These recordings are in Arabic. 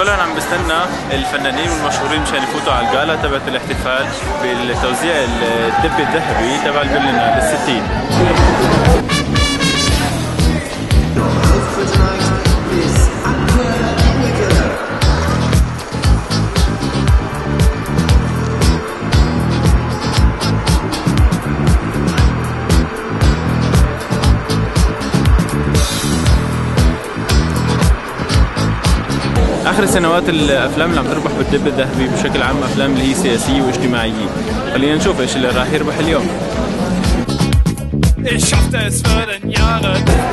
كلهم عم بستنى الفنانين والمشهورين مشان يفوتوا على الجالا تبعت الاحتفال بالتوزيع الدب الذهبي تبع البرلينال الستين. آخر السنوات الأفلام اللي عم تربح بالدب الذهبي بشكل عام أفلام اللي هي سياسية واجتماعية. خلينا نشوف إيش اللي راح يربح اليوم.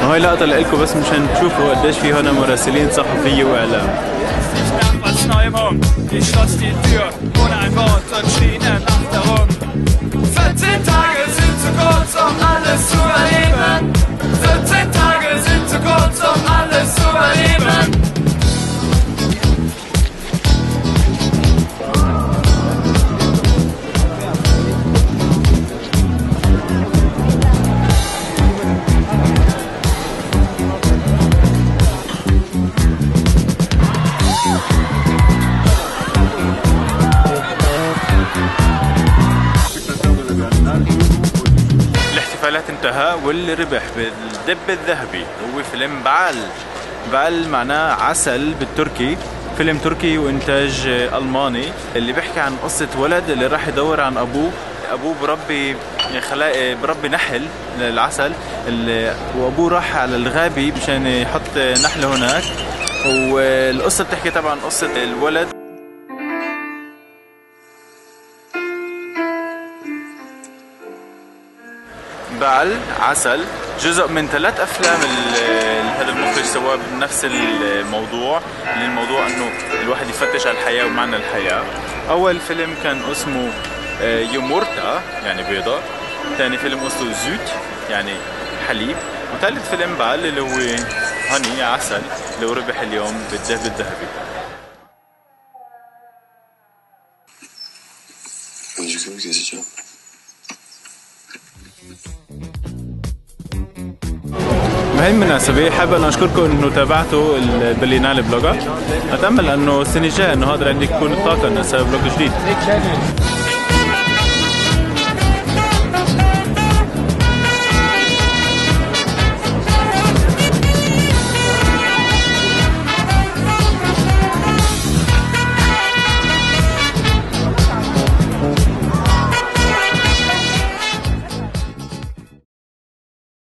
وهي لقطة لكم بس مشان تشوفوا قديش في هنا مراسلين صحفية وإعلام. Ich schloss die Tür ohne ein Wort und schrie in der الاحتفالات انتهى واللي ربح بالدب الذهبي. هو فيلم بعل. بعل معناه عسل بالتركي. فيلم تركي وإنتاج ألماني. اللي بيحكي عن قصة ولد اللي راح يدور عن أبوه. أبوه بربي خلاق بربي نحل العسل وأبوه راح على الغابة مشان يحط نحله هناك. والقصة بتحكي طبعا قصة الولد. بعل عسل جزء من ثلاث أفلام هذا المخرج سواه بنفس الموضوع اللي الموضوع إنه الواحد يفتش على الحياة ومعنى الحياة. أول فيلم كان اسمه يومورتا يعني بيضة. ثاني فيلم اسمه زوت يعني حليب. وثالث فيلم بعل اللي هو هني عسل اللي هو ربح اليوم بالذهب الذهبي. Müzikleri gezeceğim. بهي المناسبة حابب أن أشكركم إنه تابعتوا البلينال بلوجر أتأمل إنه السنة الجاية إنه هذا عندي يكون الطاقة إنه أسوي بلوج جديد.